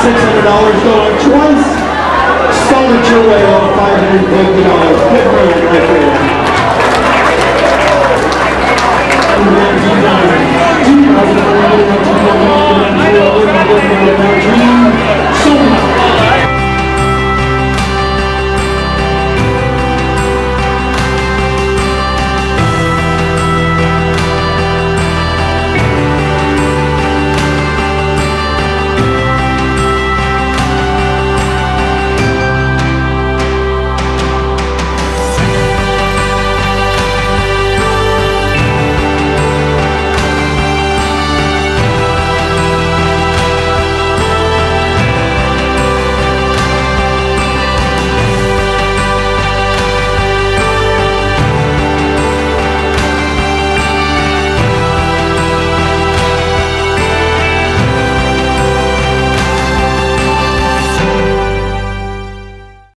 Six hundred dollars. going twice. Solid your way on $550. Pit.